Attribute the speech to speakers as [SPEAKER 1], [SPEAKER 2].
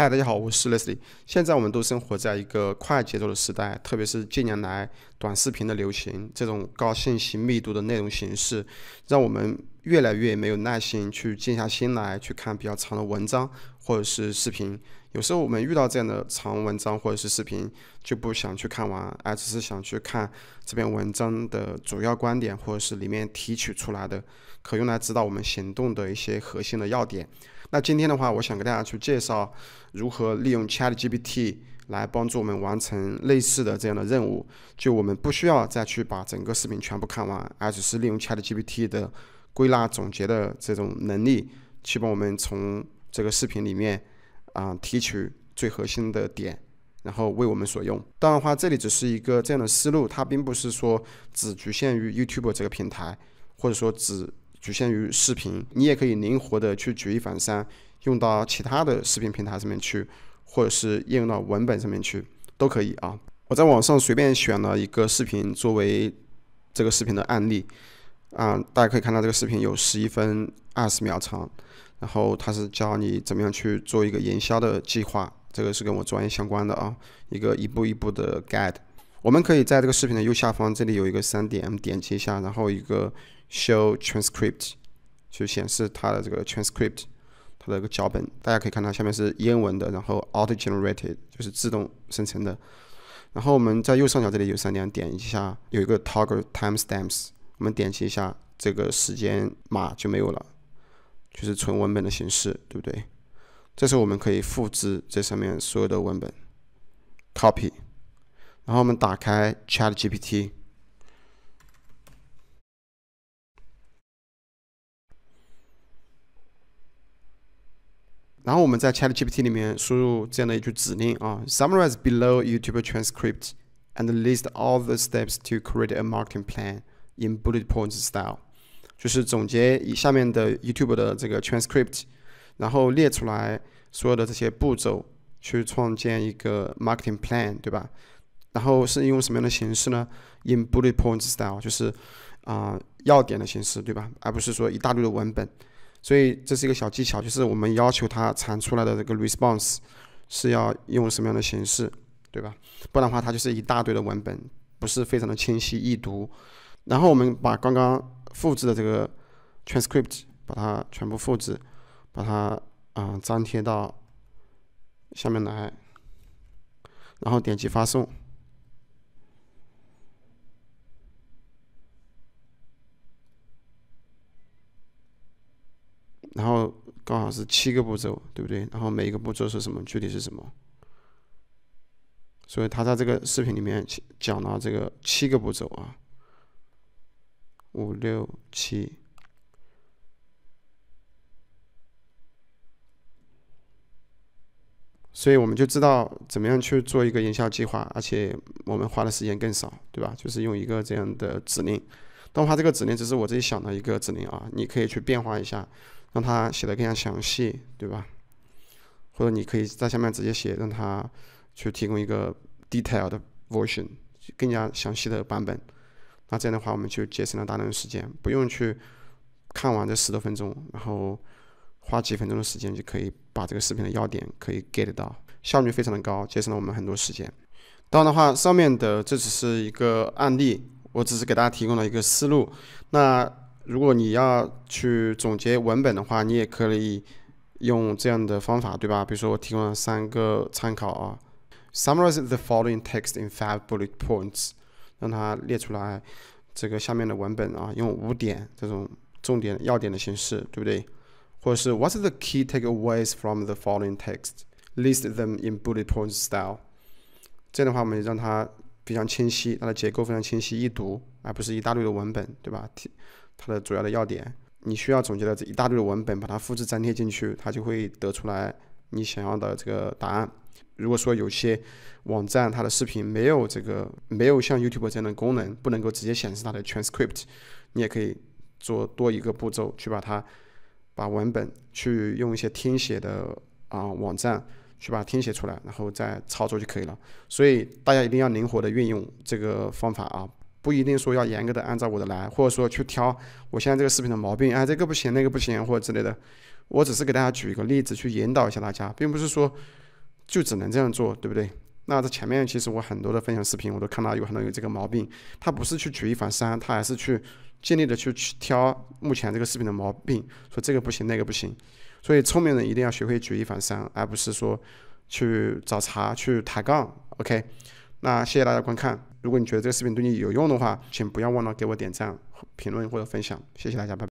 [SPEAKER 1] 嗨，大家好，我是 Leslie。现在我们都生活在一个快节奏的时代，特别是近年来短视频的流行，这种高信息密度的内容形式，让我们越来越没有耐心去静下心来去看比较长的文章或者是视频。有时候我们遇到这样的长文章或者是视频，就不想去看完，而只是想去看这篇文章的主要观点，或者是里面提取出来的可用来指导我们行动的一些核心的要点。那今天的话，我想给大家去介绍如何利用 ChatGPT 来帮助我们完成类似的这样的任务。就我们不需要再去把整个视频全部看完，而只是利用 ChatGPT 的归纳总结的这种能力，去帮我们从这个视频里面啊提取最核心的点，然后为我们所用。当然的话，这里只是一个这样的思路，它并不是说只局限于 YouTube 这个平台，或者说只。局限于视频，你也可以灵活的去举一反三，用到其他的视频平台上面去，或者是应用到文本上面去，都可以啊。我在网上随便选了一个视频作为这个视频的案例，啊，大家可以看到这个视频有十一分二十秒长，然后它是教你怎么样去做一个营销的计划，这个是跟我专业相关的啊，一个一步一步的 guide。我们可以在这个视频的右下方，这里有一个三点，点击一下，然后一个。Show transcript 就显示它的这个 transcript，它的一个脚本，大家可以看到下面是英文的，然后 auto generated 就是自动生成的。然后我们在右上角这里有三点，点一下有一个 toggle timestamps，我们点击一下这个时间码就没有了，就是纯文本的形式，对不对？这时候我们可以复制这上面所有的文本，copy，然后我们打开 Chat GPT。然后我们在 ChatGPT 里面输入这样的一句指令啊：Summarize below YouTube transcript and list all the steps to create a marketing plan in bullet points style。就是总结以下面的 YouTube 的这个 transcript，然后列出来所有的这些步骤，去创建一个 marketing plan，对吧？ 然后是用什么样的形式呢？In bullet points style，就是啊要点的形式，对吧？而不是说一大堆的文本。所以这是一个小技巧，就是我们要求它产出来的这个 response 是要用什么样的形式，对吧？不然的话，它就是一大堆的文本，不是非常的清晰易读。然后我们把刚刚复制的这个 transcript 把它全部复制，把它啊粘贴到下面来，然后点击发送。然后刚好是七个步骤，对不对？然后每一个步骤是什么？具体是什么？所以他在这个视频里面讲了这个七个步骤啊，五六七。所以我们就知道怎么样去做一个营销计划，而且我们花的时间更少，对吧？就是用一个这样的指令。当然，这个指令只是我自己想的一个指令啊，你可以去变化一下。让它写的更加详细，对吧？或者你可以在下面直接写，让它去提供一个 detailed version，更加详细的版本。那这样的话，我们就节省了大量的时间，不用去看完这十多分钟，然后花几分钟的时间就可以把这个视频的要点可以 get 到，效率非常的高，节省了我们很多时间。当然的话，上面的这只是一个案例，我只是给大家提供了一个思路。那如果你要去总结文本的话，你也可以用这样的方法，对吧？比如说我提供了三个参考啊，summarize the following text in five bullet points，让它列出来这个下面的文本啊，用五点这种重点要点的形式，对不对？或者是 What's the key takeaways from the following text？List them in bullet points style。这样的话，我们让它非常清晰，它的结构非常清晰易读，而不是一大堆的文本，对吧？它的主要的要点，你需要总结的这一大堆的文本，把它复制粘贴进去，它就会得出来你想要的这个答案。如果说有些网站它的视频没有这个没有像 YouTube 这样的功能，不能够直接显示它的 transcript，你也可以做多一个步骤去把它把文本去用一些听写的啊网站去把它听写出来，然后再操作就可以了。所以大家一定要灵活的运用这个方法啊。不一定说要严格的按照我的来，或者说去挑我现在这个视频的毛病，哎，这个不行，那个不行，或者之类的。我只是给大家举一个例子，去引导一下大家，并不是说就只能这样做，对不对？那在前面其实我很多的分享视频，我都看到有很多有这个毛病，他不是去举一反三，他还是去尽力的去去挑目前这个视频的毛病，说这个不行那个不行。所以聪明人一定要学会举一反三，而不是说去找茬去抬杠。OK，那谢谢大家观看。如果你觉得这个视频对你有用的话，请不要忘了给我点赞、评论或者分享。谢谢大家，拜拜。